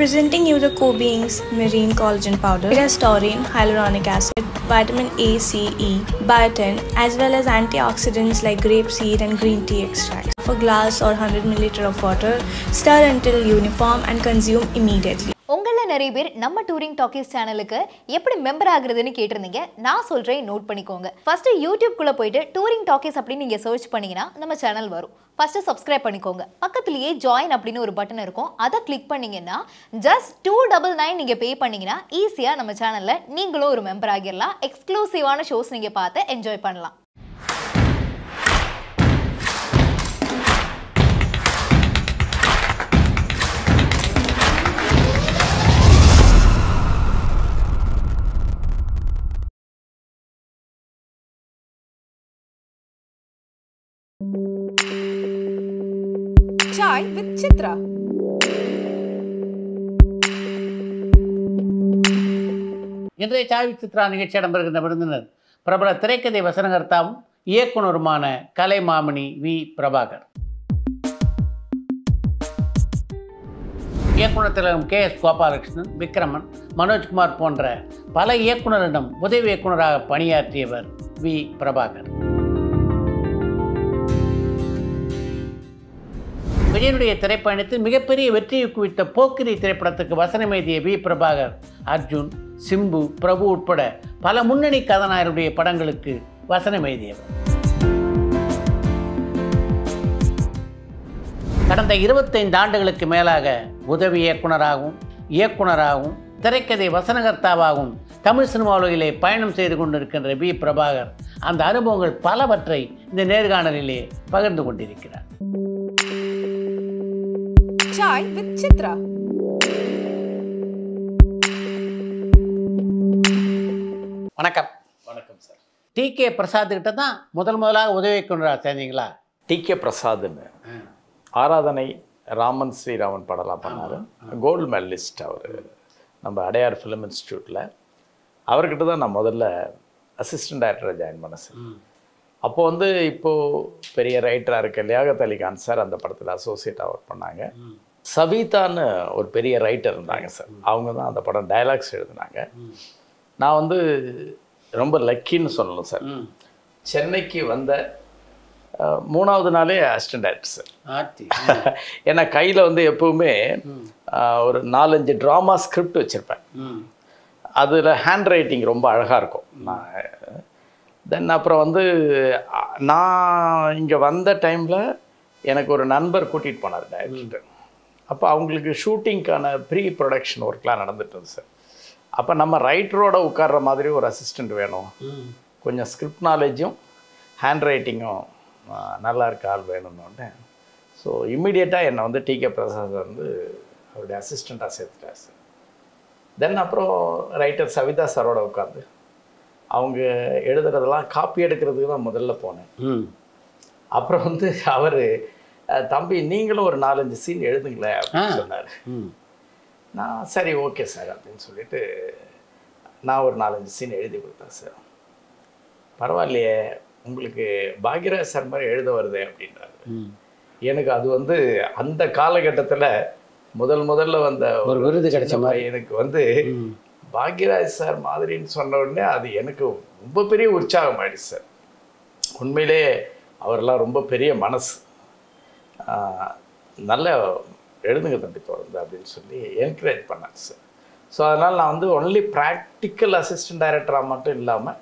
Presenting you the co-beings marine collagen powder. It has taurine, hyaluronic acid, vitamin A, C, E, biotin, as well as antioxidants like grapeseed and green tea extracts. For glass or 100 ml of water, stir until uniform and consume immediately. உங்களில் நிறைய பேர் நம்ம touring talkies சேனலுக்கு எப்படி member ஆகுறதுன்னு கேட்டிருந்தீங்க. நான் சொல்கிறேன் note பண்ணிக்கோங்க. ஃபஸ்ட்டு யூடியூப்குள்ளே போயிட்டு டூரிங் டாக்கீஸ் அப்படின்னு நீங்கள் சர்ச் பண்ணிங்கன்னா நம்ம சேனல் வரும். ஃபஸ்ட்டு சப்ஸ்கிரைப் பண்ணிக்கோங்க. பக்கத்துலேயே ஜாயின் அப்படின்னு ஒரு பட்டன் இருக்கும். அதை கிளிக் பண்ணீங்கன்னா ஜஸ்ட் டூ டபுள் நைன் நீங்கள் பே பண்ணிங்கன்னா ஈஸியாக நம்ம சேனலில் நீங்களும் ஒரு மெம்பர் ஆகிடலாம் எக்ஸ்க்ளூசிவான ஷோஸ் நீங்கள் பார்த்து என்ஜாய் பண்ணலாம். Chai இன்றைய சாவி சித்ரா நிகழ்ச்சி இடம்பெறுகின்ற விருந்தினர் பிரபல திரைக்கதை வசனகர்த்தாவும் இயக்குனருமான கலைமாமணி வி. பிரபாகர். இயக்குனர் திலகம் கே. எஸ். கோபாலகிருஷ்ணன் விக்ரமன் மனோஜ்குமார் போன்ற பல இயக்குனரிடம் உதவி இயக்குனராக பணியாற்றியவர் வி. பிரபாகர். விஜயனுடைய திரைப்பயணத்தில் மிகப்பெரிய வெற்றியை குவித்த போக்கிரி திரைப்படத்துக்கு வசனம் எழுதிய வி. பிரபாகர் அர்ஜுன் சிம்பு பிரபு உட்பட பல முன்னணி கதாநாயகருடைய படங்களுக்கு வசனம் எழுதியவர். கடந்த இருபத்தைந்து ஆண்டுகளுக்கு மேலாக உதவி இயக்குனராகவும் இயக்குனராகவும் திரைக்கதை வசனகர்த்தாவாகவும் தமிழ் சினிமா பயணம் செய்து கொண்டிருக்கின்ற வி. பிரபாகர் அந்த அனுபவங்கள் பலவற்றை இந்த நேர்காணலிலே பகிர்ந்து கொண்டிருக்கிறார். Chai with Chitra. வணக்கம். வணக்கம் சார் டி கே பிரசாத் கிட்ட தான் முதல் முதலாக உதவி இயக்குனராக சேர்ந்தீங்களா டி கே பிரசாத்னு ஆராதனை ராமன் ஸ்ரீராமன் படம்லாம் பண்ணார். கோல்டு மெடலிஸ்ட் அவர். நம்ம அடையார் ஃபிலிம் இன்ஸ்டியூட்டில் அவர்கிட்ட தான் நான் முதல்ல அசிஸ்டன்ட் டைரக்டராக ஜாயின் பண்ணேன் சார் அப்போ வந்து இப்போது பெரிய ரைட்டராக இருக்க லியாகத் அலி கான் சார் அந்த படத்தில் அசோசியேட்டாக ஒர்க் பண்ணாங்க. சவிதான்னு ஒரு பெரிய ரைட்டர் இருந்தாங்க சார் அவங்க தான் அந்த படம் டயலாக்ஸ் எழுதினாங்க. நான் வந்து ரொம்ப லக்கின்னு சொல்லணும் சார் சென்னைக்கு வந்த மூணாவது நாளே அசிஸ்டன்ட் டைரக்டர் சார் ஏன்னா கையில் வந்து எப்பவுமே ஒரு நாலஞ்சு ட்ராமா ஸ்கிரிப்ட் வச்சுருப்பேன். அதில் ஹேண்ட் ரைட்டிங் ரொம்ப அழகாக இருக்கும். நான் தென் அப்புறம் வந்து நான் இங்கே வந்த டைமில் எனக்கு ஒரு நண்பர் கூட்டிகிட்டு போனார் டைரக்டர் அப்போ அவங்களுக்கு ஷூட்டிங்க்கான ப்ரீ ப்ரொடக்ஷன் ஒர்க்லாம் நடந்துட்டு இருந்துச்சு சார் அப்போ நம்ம ரைட்டரோட உட்கார்ற மாதிரி ஒரு அசிஸ்டண்ட் வேணும். கொஞ்சம் ஸ்கிரிப்ட் நாலேஜும் ஹேண்ட் ரைட்டிங்கும் நல்லா இருக்க ஆள் வேணும்னு. ஸோ இம்மிடியட்டாக என்னை வந்து டி கே பிரசாத் வந்து அவருடைய அசிஸ்டண்ட்டாக சேர்த்துட்டார் சார் தென் அப்புறம் ரைட்டர் சவிதா சாரோட உட்காந்து அவங்க எழுதுறதெல்லாம் காப்பி எடுக்கிறதுக்கு தான் முதல்ல போனேன். ம். அப்புறம் வந்து அவர் தம்பி நீங்களும் ஒரு நாலஞ்சு சீன் எழுதுங்களேன் அப்படின்னு சொன்னார். நான் சரி ஓகே சார் அப்படின்னு சொல்லிட்டு நான் ஒரு நாலஞ்சு சீன் எழுதி கொடுத்தேன் சார் பரவாயில்லையே உங்களுக்கு பாக்யராஜ் சார் மாதிரி எழுத வருதே அப்படின்றாரு. எனக்கு அது வந்து அந்த காலகட்டத்தில் முதல் முதல்ல வந்த ஒரு விருது கிடைச்ச மாதிரி. எனக்கு வந்து பாக்யராஜ் சார் மாதிரின்னு சொன்ன உடனே அது எனக்கு ரொம்ப பெரிய உற்சாகம் ஆயிடுச்சு சார். உண்மையிலே அவரெல்லாம் ரொம்ப பெரிய மனசு. நல்ல எழுதுங்க தம்பி தொடர்ந்து அப்படின்னு சொல்லி என்கரேஜ் பண்ணாங்க சார். ஸோ அதனால் நான் வந்து ஒன்லி ப்ராக்டிக்கல் அசிஸ்டன்ட் டைரக்டராக மட்டும் இல்லாமல்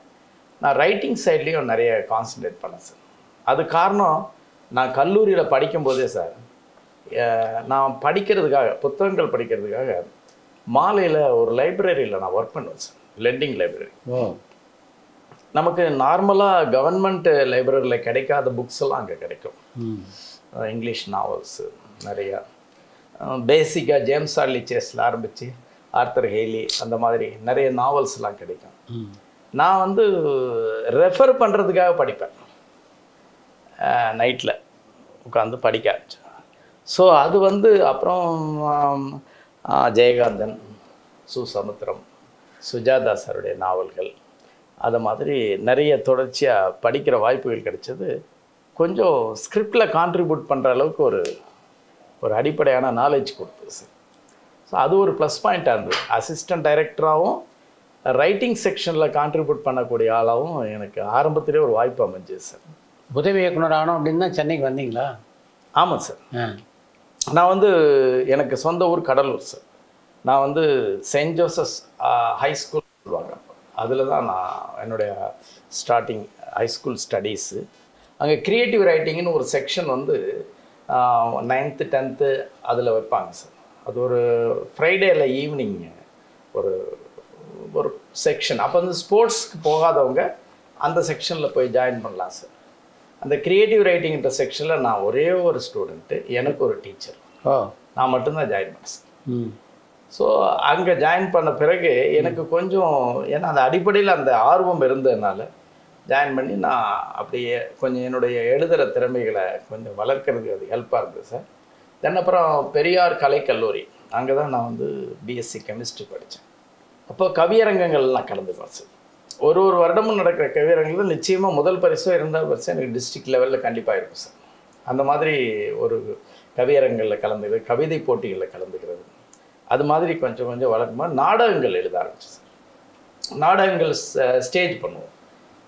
நான் ரைட்டிங் சைட்லேயும் நிறைய கான்சன்ட்ரேட் பண்ணேன் சார். அது காரணம் நான் கல்லூரியில் படிக்கும்போதே சார் நான் படிக்கிறதுக்காக புத்தகங்கள் படிக்கிறதுக்காக மாலையில் ஒரு லைப்ரரியில் நான் ஒர்க் பண்ணுவேன் சார் லெண்டிங் லைப்ரரி நமக்கு நார்மலாக கவர்மெண்ட் லைப்ரரியில் கிடைக்காத புக்ஸ் எல்லாம் அங்கே கிடைக்கும். இங்கிலீஷ் நாவல்ஸு நிறையா. பேசிக்காக ஜேம்ஸ் ஆர்லி சேஸில் ஆரம்பித்து ஆர்த்தர் ஹெய்லி அந்த மாதிரி நிறைய நாவல்ஸ்லாம் கிடைக்கும். நான் வந்து ரெஃபர் பண்ணுறதுக்காக படிப்பேன். நைட்டில் உட்காந்து படிக்க ஆரம்பிச்சேன். ஸோ அது வந்து அப்புறம் ஜெயகாந்தன் சுசமுத்திரம் சுஜாதா சாருடைய நாவல்கள். அது மாதிரி நிறைய தொடர்ச்சியாக படிக்கிற வாய்ப்புகள் கிடைச்சது. கொஞ்சம் ஸ்கிரிப்டில் கான்ட்ரிபியூட் பண்ணுற அளவுக்கு ஒரு ஒரு அடிப்படையான நாலேஜ் கொடுத்தது சார் ஸோ அது ஒரு ப்ளஸ் பாயிண்ட்டாக இருந்தது. அசிஸ்டன்ட் டைரக்டராகவும் ரைட்டிங் செக்ஷனில் கான்ட்ரிபியூட் பண்ணக்கூடிய ஆளாகவும் எனக்கு ஆரம்பத்திலே ஒரு வாய்ப்பு அமைஞ்சது சார் உதவி இயக்குனர் ஆகணும் அப்படின்னு தான் சென்னைக்கு வந்தீங்களா? ஆமாம் சார் நான் வந்து எனக்கு சொந்த ஊர் கடலூர் சார். நான் வந்து செயின்ட் ஜோசஸ் ஹை ஸ்கூல் சொல்லுவாங்க. அதில் தான் நான் என்னுடைய ஸ்டார்டிங் ஹை ஸ்கூல் ஸ்டடீஸு அங்கே க்ரியேட்டிவ் ரைட்டிங்னு ஒரு செக்ஷன் வந்து நைன்த்து டென்த்து அதில் வைப்பாங்க சார். அது ஒரு ஃப்ரைடேயில் ஈவினிங் ஒரு ஒரு செக்ஷன் அப்போ வந்து ஸ்போர்ட்ஸ்க்கு போகாதவங்க அந்த செக்ஷனில் போய் ஜாயின் பண்ணலாம் சார். அந்த க்ரியேட்டிவ் ரைட்டிங்ன்ற செக்ஷனில் நான் ஒரே ஒரு ஸ்டூடெண்ட்டு எனக்கு ஒரு டீச்சர் நான் மட்டும்தான் ஜாயின் பண்ணேன். ஸோ அங்கே ஜாயின் பண்ண பிறகு எனக்கு கொஞ்சம் ஏன்னா அந்த அடிப்படையில் அந்த ஆர்வம் இருந்ததுனால ஜாயின் பண்ணி நான் அப்படியே கொஞ்சம் என்னுடைய எழுதுகிற திறமைகளை கொஞ்சம் வளர்க்கறதுக்கு அது ஹெல்ப்பாக இருந்தது சார் தென் அப்புறம் பெரியார் கலைக்கல்லூரி அங்கே தான் நான் வந்து பிஎஸ்சி கெமிஸ்ட்ரி படித்தேன் அப்போ கவியரங்கங்கள்லாம் கலந்துக்குவேன் சார் ஒரு ஒரு வருடமும் நடக்கிற கவியரங்கில் நிச்சயமாக முதல் பரிசோ இரண்டாவது பரிசோ எனக்கு டிஸ்ட்ரிக்ட் லெவலில் கண்டிப்பாக இருக்கும் சார் அந்த மாதிரி ஒரு கவியரங்களில் கலந்துக்கிறது கவிதை போட்டிகளில் கலந்துக்கிறது. அது மாதிரி கொஞ்சம் கொஞ்சம் வழக்கமாக நாடகங்கள் எழுத ஆரம்பிச்சு சார் நாடகங்கள் ஸ்டேஜ் பண்ணுவோம்.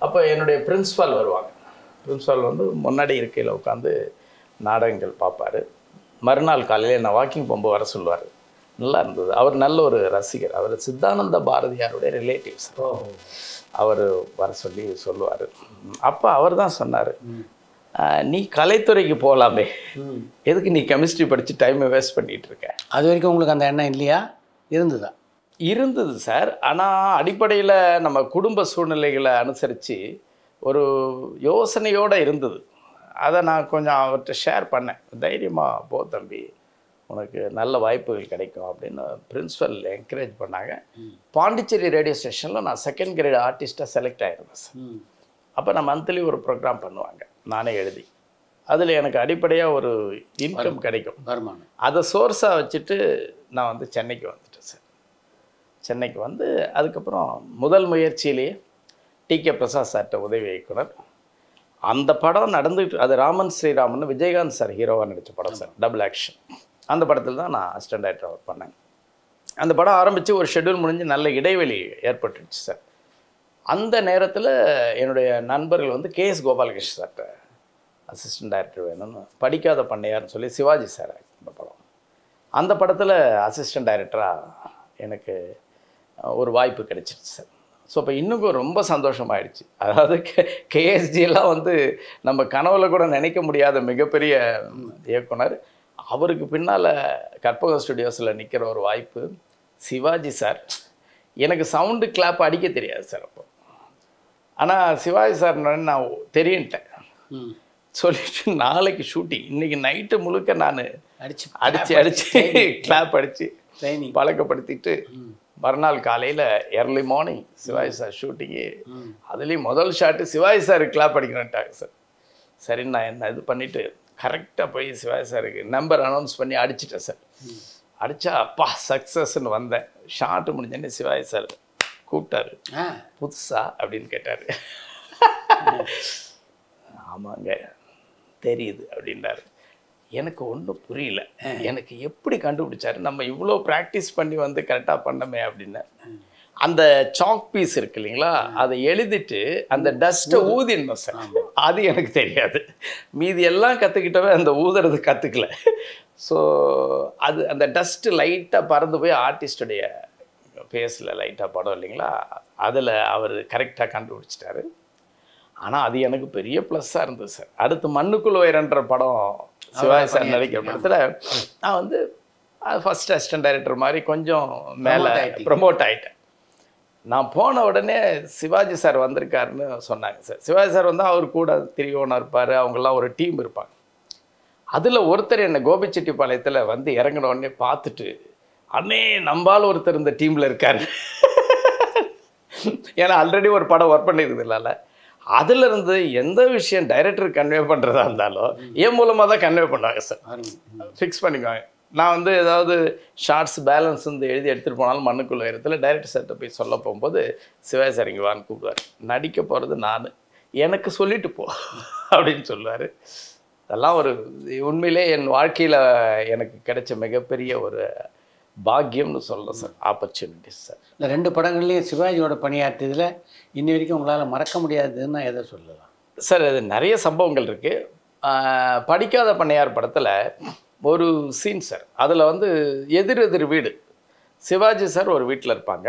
அப்போ என்னுடைய பிரின்ஸ்பால் வருவாங்க. பிரின்ஸ்பால் வந்து முன்னாடி இருக்கையில் உட்காந்து நாடகங்கள் பார்ப்பாரு. மறுநாள் காலையில் என்னை வாக்கிங் போகும்போது வர சொல்லுவார். நல்லா இருந்தது. அவர் நல்ல ஒரு ரசிகர். அவர் சித்தானந்த பாரதியாருடைய ரிலேட்டிவ்ஸ் அவர் வர சொல்லி சொல்லுவார். அப்போ அவர் தான் சொன்னார் நீ கலைத்துறைக்கு போகலாமே எதுக்கு நீ கெமிஸ்ட்ரி படித்து டைமை வேஸ்ட் பண்ணிகிட்டு இருக்க? அது வரைக்கும் உங்களுக்கு அந்த எண்ணம் இல்லையா? இருந்ததா? இருந்தது சார். ஆனால் அடிப்படையில் நம்ம குடும்ப சூழ்நிலைகளை அனுசரித்து ஒரு யோசனையோடு இருந்தது. அதை நான் கொஞ்சம் அவர்கிட்ட ஷேர் பண்ணேன். தைரியமாக போ தம்பி உனக்கு நல்ல வாய்ப்புகள் கிடைக்கும் அப்படின்னு பிரின்ஸிபல் என்கரேஜ் பண்ணாங்க. பாண்டிச்சேரி ரேடியோ ஸ்டேஷனில் நான் செகண்ட் கிரேட் ஆர்டிஸ்ட்டாக செலக்ட் ஆகிருந்தேன் சார். அப்போ நான் மந்த்லி ஒரு ப்ரோக்ராம் பண்ணுவாங்க. நானே எழுதி. அதில் எனக்கு அடிப்படையாக ஒரு இன்கம் கிடைக்கும். வருமானம். அதை சோர்ஸாக வச்சுட்டு நான் வந்து சென்னைக்கு வந்துட்டேன் சார். சென்னைக்கு வந்து அதுக்கப்புறம் முதல் முயற்சியிலேயே டி கே பிரசாத் சார்கிட்ட உதவி இயக்குனர். அந்த படம் நடந்துட்டு அது ராமன் ஸ்ரீராமன் விஜயகாந்த் சார் ஹீரோவாக நடித்த படம் சார். டபுள் ஆக்ஷன் அந்த படத்தில் தான் நான் அசிஸ்டன்ட் டைரக்டர் ஒர்க் பண்ணேன். அந்த படம் ஆரம்பித்து ஒரு ஷெட்யூல் முடிஞ்சு நல்ல இடைவெளி ஏற்பட்டுச்சு சார். அந்த நேரத்தில் என்னுடைய நண்பர்கள் வந்து கே எஸ் கோபாலகிருஷ்ண சார்கிட்ட அசிஸ்டன்ட் டைரக்டர் வேணும்னு படிக்காத பண்ணையார்னு சொல்லி சிவாஜி சார் அந்த படம். அந்த படத்தில் அசிஸ்டன்ட் டைரக்டராக எனக்கு ஒரு வாய்ப்பு கிடைச்சிருச்சு சார். ஸோ இப்போ இன்னும் ரொம்ப சந்தோஷமாயிடுச்சு. அதாவது கே கேஎஸ்ஜியெல்லாம் வந்து நம்ம கனவுல கூட நினைக்க முடியாத மிகப்பெரிய இயக்குனர் அவருக்கு பின்னால் கற்பகம் ஸ்டுடியோஸில் நிற்கிற ஒரு வாய்ப்பு சிவாஜி சார். எனக்கு சவுண்டு கிளாப் அடிக்க தெரியாது சார் அப்போ. ஆனால் சிவாஜி சார் நான் தெரியுன்ட்டேன். சொல்லிட்டு நாளைக்கு ஷூட்டிங் இன்னைக்கு நைட்டு முழுக்க நான் அடிச்சு அடிச்சு அடிச்சு கிளாப் அடிச்சு ட்ரைனிங் பழக்கப்படுத்திட்டு மறுநாள் காலையில் early morning Sivaji sir shooting அதுலேயும் முதல் ஷாட்டு சிவாஜி சார் கிளாப் அடிக்கிறேன்ட்டாங்க சார். சரி நான் என்ன இது பண்ணிவிட்டு கரெக்டாக போய் சிவாஜி சாருக்கு நம்பர் அனௌன்ஸ் பண்ணி அடிச்சிட்டேன் சார். அடித்தா அப்பா சக்ஸஸ்ன்னு வந்தேன். ஷாட்டு முடிஞ்சோடனே சிவாஜி சார் கூப்பிட்டாரு. புதுசா? அப்படின்னு கேட்டார். ஆமாங்க தெரியுது அப்படின்னாரு எனக்கு ஒன்றும் புரியல. எனக்கு எப்படி கண்டுபிடிச்சாரு? நம்ம இவ்வளோ ப்ராக்டிஸ் பண்ணி வந்து கரெக்டாக பண்ணமே அப்படின்னு அந்த சாக் பீஸ் இருக்கு இல்லைங்களா? அதை எழுதிட்டு அந்த டஸ்ட்டை ஊதிடணும் சார். அது எனக்கு தெரியாது. மீதி எல்லாம் கற்றுக்கிட்டவன் அந்த ஊதுறது கற்றுக்கல ஸோ அது அந்த டஸ்ட்டு லைட்டாக பறந்து போய் ஆர்டிஸ்டுடைய ஃபேஸில் லைட்டாக படம் இல்லைங்களா? அதில் அவர் கரெக்டாக கண்டுபிடிச்சிட்டாரு. ஆனால் அது எனக்கு பெரிய ப்ளஸ்ஸாக இருந்தது சார். அடுத்து மண்ணுக்குள் உயரன்ற படம் சிவாஜி சார் நடிக்கிற படத்தில் நான் வந்து ஃபஸ்ட் அசிஸ்டன்ட் டைரக்டர் மாதிரி கொஞ்சம் மேலே. ப்ரொமோட் ஆயிட்டேன். நான் போன உடனே சிவாஜி சார் வந்திருக்காருன்னு சொன்னாங்க சார். சிவாஜி சார் வந்து அவர் கூட திரியோனா இருப்பார் அவங்கெல்லாம் ஒரு டீம் இருப்பாங்க. அதில் ஒருத்தர் என்னை கோபிச்செட்டிப்பாளையத்தில் வந்து இறங்கின உடனே பார்த்துட்டு அண்ணே நம்பால் ஒருத்தர் இந்த டீமில் இருக்காரு. ஏன்னா ஆல்ரெடி ஒரு படம் ஒர்க் பண்ணியிருந்ததுனால அதுல இருந்து எந்த விஷயம் டைரக்டர் கன்வே பண்ணுறதா இருந்தாலும் என் மூலமாக தான் கன்வே பண்ணுவாங்க சார். ஃபிக்ஸ் பண்ணிக்குவாங்க. நான் வந்து ஏதாவது ஷார்ட்ஸ் பேலன்ஸ் வந்து எழுதி எடுத்துகிட்டு போனாலும் மண்ணுக்குள்ள இடத்துல டைரக்டர் சார்கிட்ட போய் சொல்ல போகும்போது சிவாஜி சார் இங்கே வான்னு கூப்பிடுவார் நடிக்க போகிறது நான். எனக்கு சொல்லிட்டு போ. அப்படின்னு சொல்லுவார். அதெல்லாம் ஒரு உண்மையிலே என் வாழ்க்கையில் எனக்கு கிடைச்ச மிகப்பெரிய ஒரு பாக்கியம்னு சொல்கிறேன் சார். Opportunities sir. இந்த ரெண்டு படங்கள்லேயும் சிவாஜியோட பணியாற்றியதில் இன்னி வரைக்கும் உங்களால் மறக்க முடியாதுன்னா எதை சொல்லலாம்? சார் அது நிறைய சம்பவங்கள் இருக்குது படிக்காத பண்ணையார் படத்தில் ஒரு சீன் சார் அதில் வந்து எதிர் எதிர் வீடு. சிவாஜி சார் ஒரு வீட்டில் இருப்பாங்க.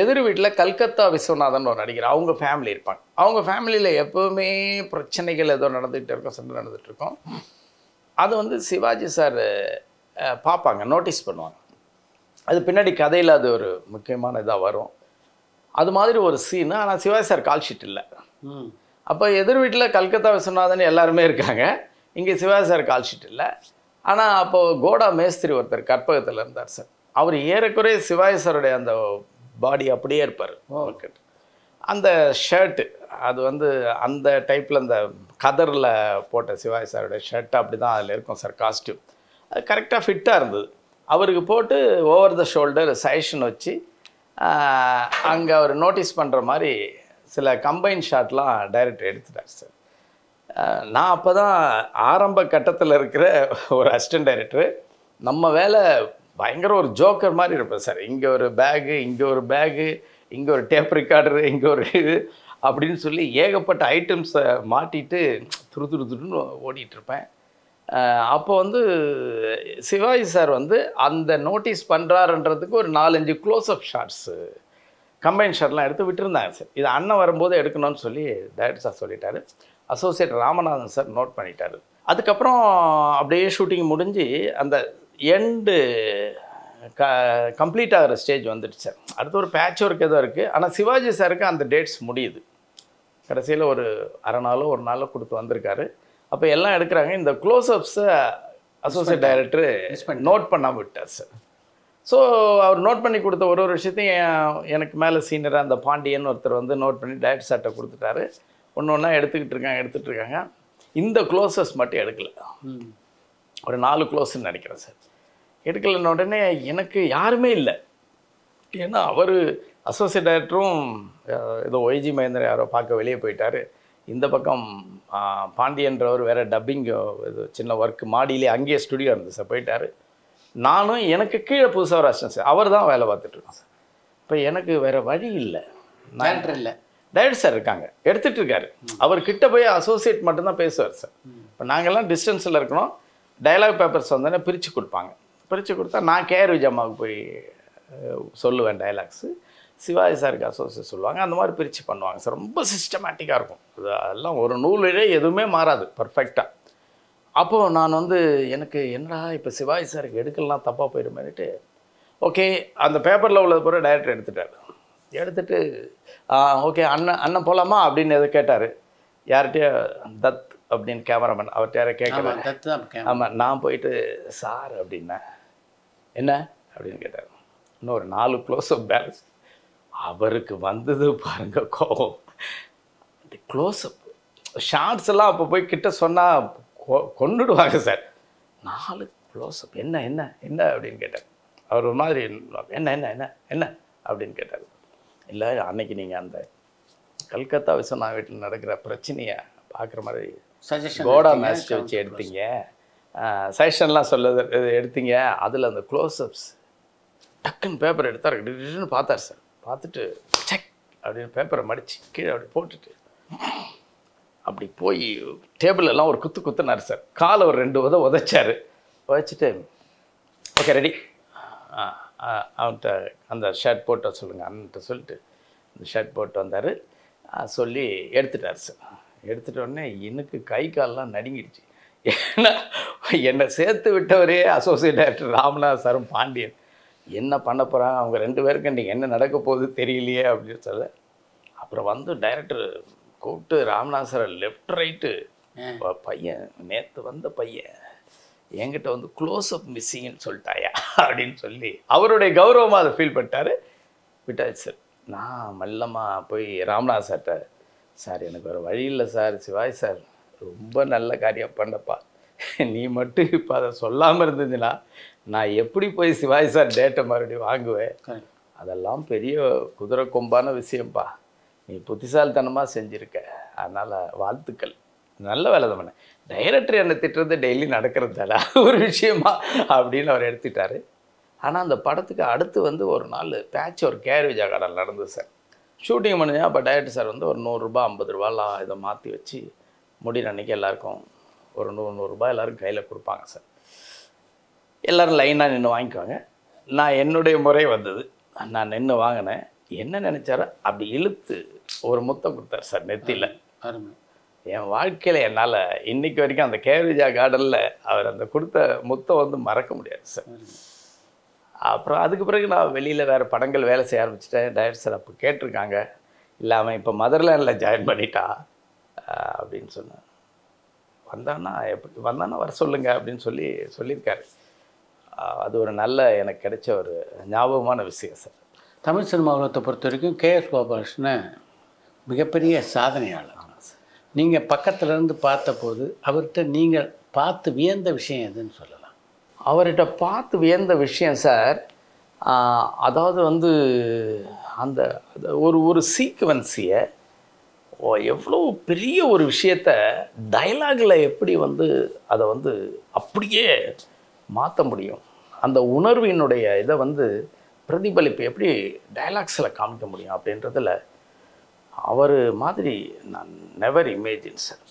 எதிர் வீட்டில் கல்கத்தா விஸ்வநாதன் ஒரு நடிகர். அவங்க ஃபேமிலி இருப்பாங்க. அவங்க ஃபேமிலியில் எப்போவுமே பிரச்சனைகள் ஏதோ நடந்துகிட்டு இருக்கும் சண்டை நடந்துட்டு இருக்கும். அது வந்து சிவாஜி சார் பார்ப்பாங்க நோட்டீஸ் பண்ணுவாங்க. அது பின்னாடி கதையில் அது ஒரு முக்கியமான இதாக வரும். அது மாதிரி ஒரு சீனு ஆனால் சிவாஜி சார் கால் ஷீட் இல்லை. அப்போ எதிர் வீட்டில் கல்கத்தா விஸ்வநாதன் எல்லாருமே இருக்காங்க. இங்கே சிவாஜி சார் கால் ஷீட் இல்லை. ஆனால் அப்போது கோடா மேஸ்திரி ஒருத்தர் கற்பகத்தில் இருந்தார் சார். அவர் ஏறக்குறைய சிவாஜி சாருடைய அந்த பாடி அப்படியே இருப்பார் ஓகே அந்த ஷர்ட்டு அது வந்து அந்த டைப்பில் அந்த கதரில் போட்ட சிவாஜி சாருடைய ஷர்ட் அப்படி தான் அதில் இருக்கும் சார் காஸ்டியூம் அது கரெக்டாக ஃபிட்டாக இருந்தது. அவருக்கு போட்டு ஓவர் த ஷோல்டர் சைஷன் வச்சு அங்கே அவர் நோட்டீஸ் பண்ணுற மாதிரி சில கம்பைன் ஷாட்லாம் டைரக்டர் எடுத்துட்டார் சார். நான் அப்போ தான் ஆரம்ப கட்டத்தில் இருக்கிற ஒரு அசிஸ்டன்ட் டைரக்டரு நம்ம வேலை பயங்கர ஒரு ஜோக்கர் மாதிரி இருப்பேன் சார். இங்கே ஒரு பேகு இங்கே ஒரு பேகு இங்கே ஒரு டேப் ரெக்கார்டரு இங்கே ஒரு இது அப்படின்னு சொல்லி ஏகப்பட்ட ஐட்டம்ஸை மாட்டிட்டு துரு துரு துருன்னு ஓடிட்டுருப்பேன் அப்போ வந்து சிவாஜி சார் வந்து அந்த நோட்டீஸ் பண்ணுறாருன்றதுக்கு ஒரு நாலஞ்சு க்ளோஸ்அப் ஷாட்ஸு கம்பைன் ஷாட்லாம் எடுத்து விட்டுருந்தாங்க சார். இது அண்ணன் வரும்போது எடுக்கணும்னு சொல்லி டைரக்டர் சார் சொல்லிட்டாரு. அசோசியேட் ராமநாதன் சார் நோட் பண்ணிட்டாரு. அதுக்கப்புறம் அப்படியே ஷூட்டிங் முடிஞ்சு அந்த எண்டு க கம்ப்ளீட் ஆகிற ஸ்டேஜ் வந்துடுச்சு சார். அடுத்து ஒரு பேட்ச் ஒர்க் ஏதோ இருக்குது ஆனால் சிவாஜி சாருக்கு அந்த டேட்ஸ் முடியுது. கடைசியில் ஒரு அரை நாளோ ஒரு நாளோ கொடுத்து வந்திருக்காரு. அப்போ எல்லாம் எடுக்கிறாங்க. இந்த க்ளோஸ்அப்ஸை அசோசியேட் டைரக்டர் நோட் பண்ணாமல் விட்டார் சார். ஸோ அவர் நோட் பண்ணி கொடுத்த ஒரு ஒரு விஷயத்தையும் என்- எனக்கு மேலே சீனியராக அந்த பாண்டியன் ஒருத்தர் வந்து நோட் பண்ணி டயட் சார்ட்டை கொடுத்துட்டாரு. ஒன்று ஒன்றா எடுத்துக்கிட்டு இருக்காங்க எடுத்துகிட்டு இருக்காங்க. இந்த க்ளோசஸ் மட்டும் எடுக்கல. ஒரு நாலு க்ளோஸ்ன்னு நினைக்கிறேன் சார். எடுக்கலைன்ன உடனே எனக்கு யாருமே இல்லை. ஏன்னா அவர் அசோசியேட் டைரக்டரும் ஏதோ ஒய்ஜி மகேந்திரன் யாரோ பார்க்க வெளியே போயிட்டாரு. இந்த பக்கம் பாண்டியன்றவர் வேற டப்பிங் இது சின்ன ஒர்க் மாடியிலே அங்கேயே ஸ்டுடியோ இருந்தது சார் போயிட்டாரு. நானும் எனக்கு கீழே புதுசாக ஒரு அசிஸ்டன்ட் சார். அவர் தான் வேலை பார்த்துட்டு இருக்கோம் சார். இப்போ எனக்கு வேற வழி இல்லை. டேரக்டர் இல்லை. டைரக்டர் சார் இருக்காங்க. எடுத்துகிட்டு இருக்காரு அவர் கிட்ட போய் அசோசியேட் மட்டும்தான் பேசுவார் சார். இப்போ நாங்கள்லாம் டிஸ்டன்ஸில் இருக்கணும். டயலாக் பேப்பர்ஸ் வந்தோடனே பிரித்து கொடுப்பாங்க. பிரித்து கொடுத்தா நான் கேஆர் விஜயம்மாவுக்கு போய் சொல்லுவேன் டயலாக்ஸு சிவாஜி சாருக்கு அசோசியேட் சொல்லுவாங்க. அந்த மாதிரி பிரித்து பண்ணுவாங்க சார். ரொம்ப சிஸ்டமேட்டிக்காக இருக்கும். அது அதெல்லாம் ஒரு நூலிலே எதுவுமே மாறாது. பர்ஃபெக்டாக அப்போது நான் வந்து எனக்கு என்னடா இப்போ சிவாஜி சாருக்கு எடுக்கலாம் தப்பாக போயிடுமேனுட்டு ஓகே அந்த பேப்பரில் உள்ளது பூரா டைரக்டர் எடுத்துட்டார். எடுத்துட்டு ஓகே அண்ணன் அண்ணன் போகலாமா அப்படின்னு எதை கேட்டார். யார்கிட்டயோ தத் அப்படின்னு கேமராமேன் அவர்கிட்ட யாரை கேட்கல. ஆமாம் நான் போயிட்டு சார் அப்படின்னேன் என்ன? அப்படின்னு கேட்டார். இன்னும் ஒரு நாலு க்ளோஸ்அப் பேலன்ஸ் அவருக்கு வந்தது பாருங்க கோவம். அந்த க்ளோஸ்அப் ஷார்ட்ஸ் எல்லாம் அப்போ போய் கிட்ட சொன்னால் கொண்டுடுவாங்க சார். நாலு க்ளோஸ்அப் என்ன என்ன என்ன அப்படின்னு கேட்டார். அவர் ஒரு மாதிரி என்ன என்ன என்ன என்ன? அப்படின்னு கேட்டார். இல்லை அன்னைக்கு நீங்கள் அந்த கல்கத்தா விஸ்வநாத வீட்டில் நடக்கிற பிரச்சனையை பார்க்குற மாதிரி Suggestion கோடா மேட்ச் வச்சு எடுத்தீங்க. சஜஷன்லாம் சொல்ல எடுத்தீங்க. அதில் அந்த க்ளோஸ்அப்ஸ் டக்குன்னு பேப்பர் எடுத்தார். டின்னு பார்த்தார் சார். பார்த்துட்டு செக்! அப்படின்னு பேப்பரை மடிச்சு கீழே அப்படி போட்டுட்டு அப்படி போய் டேபிள் எல்லாம் ஒரு குத்து குத்துனார் சார். காலை ஒரு ரெண்டு உத உதைச்சாரு. உதைச்சிட்டு ஓகே ரெடி அவன்கிட்ட அந்த ஷர்ட் போட்டு சொல்லுங்கள் அண்ணன்ட்ட சொல்லிட்டு அந்த ஷர்ட் போட்டு வந்தார். சொல்லி எடுத்துட்டார் சார் எடுத்துட்ட உடனே எனக்கு கை கால்லாம் நடுங்கிடுச்சு. ஏன்னா என்னை சேர்த்து விட்டவரே அசோசியேட் டைரக்டர் ராமநாத் சாரும் பாண்டியன். என்ன பண்ண போகிறாங்க அவங்க ரெண்டு பேருக்கு நீங்கள் என்ன நடக்க போகுது தெரியலையே அப்படின்னு சொல்ல. அப்புறம் வந்து டைரக்டர் கூப்பிட்டு ராமநாத் சார் லெஃப்ட் ரைட்டு பையன் நேற்று வந்த பையன். என்கிட்ட வந்து க்ளோஸ்அப் மிஸ்ஸிங்னு சொல்லிட்டாயா? அப்படின்னு சொல்லி அவருடைய கௌரவமாக அதை ஃபீல் பண்ணிட்டாரு. விட்டாச்சு சார் நான் மெல்லமாக போய் ராமநாத் சார்கிட்ட சார் எனக்கு வேறு வழி இல்லை சார் சிவாய் சார் ரொம்ப நல்ல காரியம் பண்ணப்பா. நீ மட்டும் இப்போ அதை சொல்லாமல் இருந்ததுன்னா நான் எப்படி போய் சிவாஜி சார் டேட்டை மறுபடியும் வாங்குவேன். அதெல்லாம் பெரிய குதிரை கொம்பான விஷயம்ப்பா நீ புத்திசாலித்தனமாக செஞ்சுருக்க. அதனால் வாழ்த்துக்கள். நல்ல வேலை தான் பண்ண. டைரக்டர் என்னை திட்டுறது டெய்லி நடக்கிறது ஒரு விஷயமா அப்படின்னு அவர் எடுத்துட்டாரு. ஆனால் அந்த படத்துக்கு அடுத்து வந்து ஒரு நாள் பேட்ச் ஒரு கேரேஜ் கடல் நடந்தது சார். ஷூட்டிங் பண்ணுங்க அப்போ டைரக்டர் சார் வந்து ஒரு நூறுரூபா ஐம்பது ரூபாலாம் இதை மாற்றி வச்சு முடின அன்றைக்கி எல்லாருக்கும் ஒரு நூறு நூறுரூபா எல்லோரும் கையில் கொடுப்பாங்க சார். எல்லோரும் லைனாக நின்று வாங்கிக்குவாங்க. நான் என்னுடைய முறை வந்தது. நான் நின்று வாங்கினேன். என்ன நினச்சாரோ அப்படி இழுத்து ஒரு முத்தம் கொடுத்தார் சார் நெத்தியில். அருமை. என் வாழ்க்கையில் என்னால் இன்றைக்கி வரைக்கும் அந்த கேரிஜா கார்டனில் அவர் அந்த கொடுத்த முத்தம் வந்து மறக்க முடியாது சார் அப்புறம் அதுக்கு பிறகு நான் வெளியில் வேறு படங்கள் வேலை செய்ய ஆரம்பிச்சிட்டேன். டைரக்டர் சார் அப்போ கேட்டிருக்காங்க. இல்லை அவன் இப்போ மதர்லேண்டில் ஜாயின் பண்ணிட்டா அப்படின்னு சொன்னேன் வந்தான்னா எப்படி வந்தான்னா வர சொல்லுங்கள் அப்படின்னு சொல்லி சொல்லியிருக்காரு. அது ஒரு நல்ல எனக்கு கிடைச்ச ஒரு ஞாபகமான விஷயம் சார் தமிழ் சினிமா உலகத்தை பொறுத்த வரைக்கும் கேஎஸ் கோபாலகிருஷ்ணன் மிகப்பெரிய சாதனையாளர். நீங்கள் பக்கத்தில் இருந்து பார்த்தபோது அவர்கிட்ட நீங்கள் பார்த்து வியந்த விஷயம் எதுன்னு சொல்லலாம். அவர்கிட்ட பார்த்து வியந்த விஷயம் சார் அதாவது வந்து அந்த ஒரு ஒரு சீக்வன்ஸியை எவ்வளோ பெரிய ஒரு விஷயத்த டயலாகில் எப்படி வந்து அதை வந்து அப்படியே மாற்ற முடியும்? அந்த உணர்வினுடைய இதை வந்து பிரதிபலிப்பு எப்படி டயலாக்ஸில் காமிக்க முடியும் அப்படின்றதுல அவர் மாதிரி நான் நெவர் இமேஜின் சார்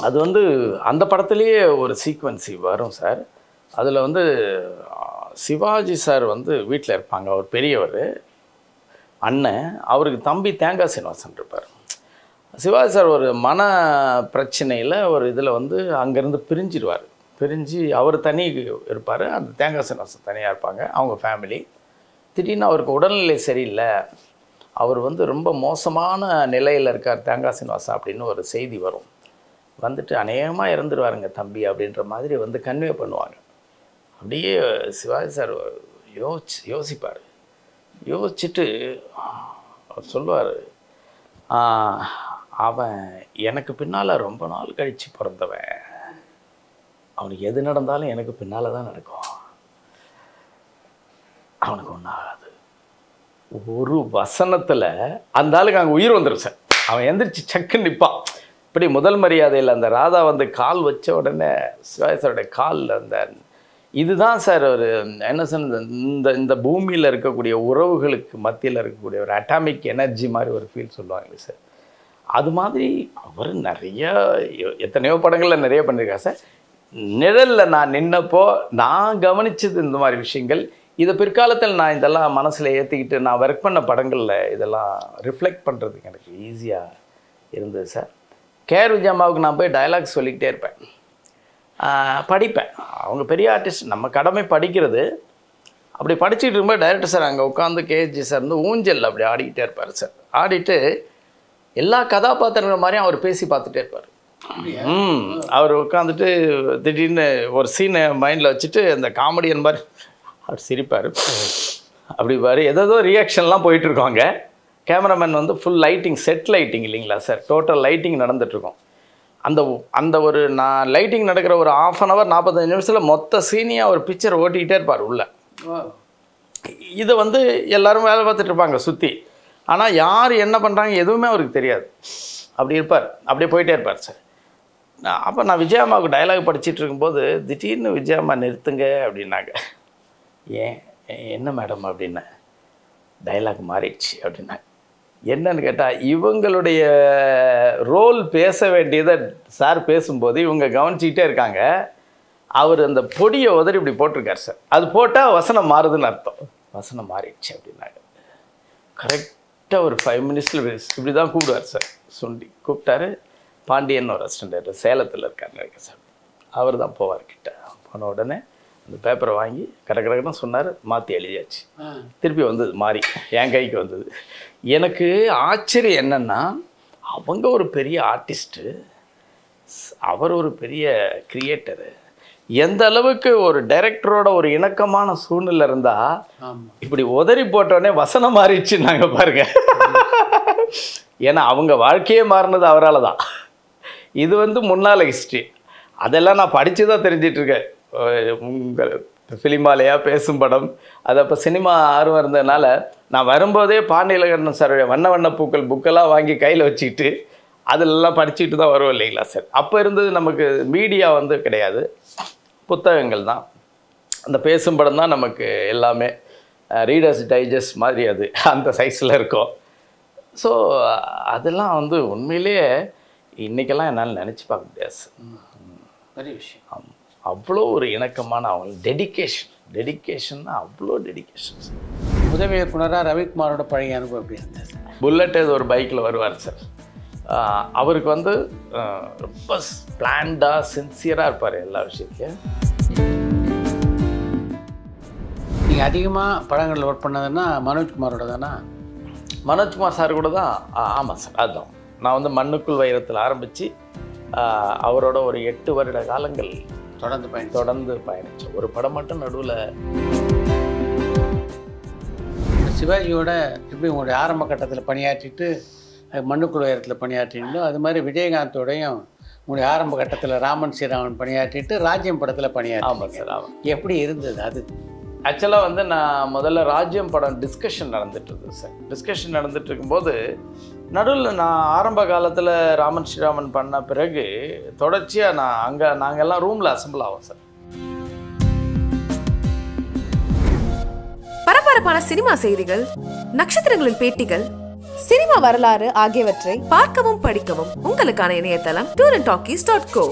அது வந்து அந்த படத்துலேயே ஒரு சீக்வன்சி வரும் சார் அதில் வந்து சிவாஜி சார் வந்து வீட்டில் இருப்பாங்க. அவர் பெரியவர் அண்ணன். அவருக்கு தம்பி தேங்காய் சீனிவாசன் இருப்பார். சிவாஜி சார் ஒரு மன பிரச்சனையில் ஒரு இதில் வந்து அங்கேருந்து பிரிஞ்சிடுவார் பிரிஞ்சு அவர் தனி இருப்பார். அந்த தேங்காய் சீனிவாசன் தனியாக இருப்பாங்க. அவங்க ஃபேமிலி திடீர்னு அவருக்கு உடல்நிலை சரியில்லை. அவர் வந்து ரொம்ப மோசமான நிலையில் இருக்கார் தேங்காய் சீனிவாசா அப்படின்னு ஒரு செய்தி வரும். வந்துட்டு அநேகமாக இறந்துருவாருங்க தம்பி அப்படின்ற மாதிரி வந்து கன்வே பண்ணுவாங்க அப்படியே சிவாஜி சார் யோசிச்சு யோசிப்பார். யோசிச்சுட்டு அவர் சொல்லுவார் அவன் எனக்கு பின்னால் ரொம்ப நாள் கழித்து பிறந்தவன். அவனுக்கு எது நடந்தாலும் எனக்கு பின்னால் தான் நடக்கும். அவனுக்கு ஒன்றும் ஆகாது ஒரு வசனத்தில் அந்த ஆளுக்கு அங்கே உயிர் வந்துடும் சார் அவன் எந்திரிச்சு சக்குன்னு நிற்பான் இப்படி முதல் மரியாதையில் அந்த ராதா வந்து கால் வச்ச உடனே சிவாசருடைய காலில் அந்த இதுதான் சார் ஒரு என்ன சொன்ன இந்த இந்த பூமியில் இருக்கக்கூடிய உறவுகளுக்கு மத்தியில் இருக்கக்கூடிய ஒரு அட்டாமிக் எனர்ஜி மாதிரி ஒரு ஃபீல் சொல்லுவாங்களே சார். அது மாதிரி அவர் நிறைய எத்தனையோ படங்களில் நிறைய பண்ணியிருக்காரு சார். நிழலில் நான் நின்னப்போ நான் கவனிச்சது இந்த மாதிரி விஷயங்கள் இதை பிற்காலத்தில் நான் இதெல்லாம் மனசில் ஏற்றிக்கிட்டு நான் ஒர்க் பண்ண படங்களில் இதெல்லாம் ரிஃப்ளெக்ட் பண்ணுறதுக்கு எனக்கு ஈஸியாக இருந்தது சார் கேஆர் விஜயம்மாவுக்கு நான் போய் டயலாக் சொல்லிக்கிட்டே இருப்பேன். படிப்பேன். அவங்க பெரிய ஆர்டிஸ்ட் நம்ம கடமை படிக்கிறது. அப்படி படிச்சுட்டு இருக்கும்போது டைரக்டர் சார் அங்கே உட்காந்து கேஜி சார் வந்து ஊஞ்சல் அப்படி ஆடிக்கிட்டே இருப்பார் சார் ஆடிட்டு எல்லா கதாபாத்திரங்கள் மாதிரியும் அவர் பேசி பார்த்துட்டே இருப்பார். ம் அவர் உட்காந்துட்டு திடீர்னு ஒரு சீனை மைண்டில் வச்சுட்டு அந்த காமெடியன் மாதிரி அவர் சிரிப்பார். அப்படி பாரு ஏதோ ரியாக்ஷன்லாம் போயிட்டுருக்கோங்க. கேமராமேன் வந்து ஃபுல் லைட்டிங் செட் லைட்டிங் இல்லைங்களா சார் டோட்டல் லைட்டிங் நடந்துட்டுருக்கோம். அந்த அந்த ஒரு நான் லைட்டிங் நடக்கிற ஒரு ஆஃப் அன் ஹவர் நாற்பத்தஞ்சு நிமிஷத்தில் மொத்த சீனியாக ஒரு பிக்சர் ஓட்டிக்கிட்டே இருப்பார் உள்ள. இதை வந்து எல்லோரும் வேலை பார்த்துட்டு இருப்பாங்க சுற்றி ஆனால் யார் என்ன பண்ணுறாங்க எதுவுமே அவருக்கு தெரியாது. அப்படி இருப்பார். அப்படியே போயிட்டே இருப்பார் சார் அப்போ நான் விஜயம்மாவுக்கு டயலாக் படிச்சிட்டு இருக்கும்போது திடீர்னு விஜயம்மா நிறுத்துங்க அப்படின்னாங்க. ஏன் என்ன மேடம் அப்படின்னேன் டயலாக் மாறிடுச்சு அப்படின்னாங்க என்னன்னு கேட்டால் இவங்களுடைய ரோல் பேச வேண்டியதை சார் பேசும்போது இவங்க கவனிச்சிக்கிட்டே இருக்காங்க. அவர் அந்த பொடியை உதறி இப்படி போட்டிருக்காரு சார் அது போட்டால் வசனம் மாறுதுன்னு அர்த்தம். வசனம் மாறிடுச்சு அப்படின்னாங்க கரெக்டாக ஒரு ஃபைவ் மினிட்ஸில் இப்படி தான் கூப்பிடுவார் சார் சுண்டி கூப்பிட்டாரு. பாண்டியன் ஒரு அசிஸ்டன்ட் சேலத்தில் இருக்கார் நினைக்கிறேன் சார் அவர் தான் போவார் கிட்ட. போன உடனே அந்த பேப்பரை வாங்கி கடற்கடன்னு சொன்னார் மாற்றி எழுதியாச்சு. திருப்பி வந்தது மாறி என் கைக்கு வந்தது. எனக்கு ஆச்சரியம் என்னன்னா அவங்க ஒரு பெரிய ஆர்டிஸ்ட்டு அவர் ஒரு பெரிய கிரியேட்டரு எந்த அளவுக்கு ஒரு டைரக்டரோட ஒரு இணக்கமான சூழ்நிலை இருந்தால் இப்படி உதறி போட்டோடனே வசனம் மாறிடுச்சுன்னாங்க பாருங்க. ஏன்னா அவங்க வாழ்க்கையே மாறினது அவரால் தான். இது வந்து முன்னாள் ஹிஸ்ட்ரி அதெல்லாம் நான் படித்து தான் அஹ் உங்கள் ஃபிலிமாலயா பேசும் படம். அது அப்போ சினிமா ஆர்வம் இருந்ததுனால நான் வரும்போதே பாண்டியலகண்ணன் சாருடைய வண்ண வண்ண பூக்கள் புக்கெல்லாம் வாங்கி கையில் வச்சுக்கிட்டு அதிலெல்லாம் படிச்சுட்டு தான் வருவோம் இல்லைங்களா சார் அப்போ இருந்தது நமக்கு மீடியா வந்து கிடையாது. புத்தகங்கள் தான். அந்த பேசும் படம் தான் நமக்கு எல்லாமே. ரீடர்ஸ் டைஜஸ்ட் மாதிரி அது. அந்த சைஸில் இருக்கும். ஸோ அதெல்லாம் வந்து உண்மையிலேயே இன்றைக்கெல்லாம் என்னால் நினச்சி பார்க்க முடியாது சார். பெரிய விஷயம். ஆம். அவ்வளோ ஒரு இணக்கமான அவங்க டெடிகேஷன் டெடிகேஷன்னா அவ்வளோ டெடிகேஷன் சார் உதவி இயக்குனராக ரவிக்குமாரோட பழைய அனுபவம் எப்படி இருந்தது? புல்லட் ஏதோ ஒரு பைக்கில் வருவார் சார் அவருக்கு வந்து ரொம்ப பிளான்டாக சின்சியராக இருப்பார் எல்லா விஷயத்துலையும். நீங்கள் அதிகமாக படங்களில் ஒர்க் பண்ணதுன்னா மனோஜ்குமாரோட தானா? மனோஜ்குமார் சார் கூட தான் ஆமாம் சார் அதுதான். நான் வந்து மண்ணுக்குள் வைரத்தில் ஆரம்பித்து அவரோட ஒரு எட்டு வருட காலங்கள் தொடர்ந்து பயணம் தொடர்ந்து பயணித்தேன் ஒரு படம் மட்டும் நடுவில். சிவாஜியோட எப்படி உங்களுடைய ஆரம்ப கட்டத்தில் பணியாற்றிட்டு அது மண்ணுக்குள் உயரத்தில் பணியாற்றினோ அது மாதிரி விஜயகாந்தோடையும் உங்களுடைய ஆரம்ப கட்டத்தில் ராமன் ஸ்ரீராமன் பணியாற்றிட்டு ராஜ்யம் படத்தில் பணியாற்றி ஆமாம் சார் ஆமாம் எப்படி இருந்தது அது? ஆக்சுவலாக வந்து நான் முதல்ல ராஜ்யம் படம் டிஸ்கஷன் நடந்துட்டு இருந்தது சார் டிஸ்கஷன் நடந்துட்டு இருக்கும்போது நடுவில் நான் ஆரம்ப காலத்தில் ராமன் ஸ்ரீராமன் பண்ண பிறகு தொடர்ச்சியாக நான் அங்கே நாங்கள் எல்லாம் ரூமில் அசம்பிள் ஆகும் சார் பரபரப்பான சினிமா செய்திகள் நட்சத்திரங்களின் பேட்டிகள் சினிமா வரலாறு ஆகியவற்றை பார்க்கவும் படிக்கவும் உங்களுக்கான இணையதளம் tour and talkies dot co